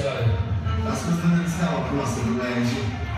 história. As coisas não estavam próximas do LED.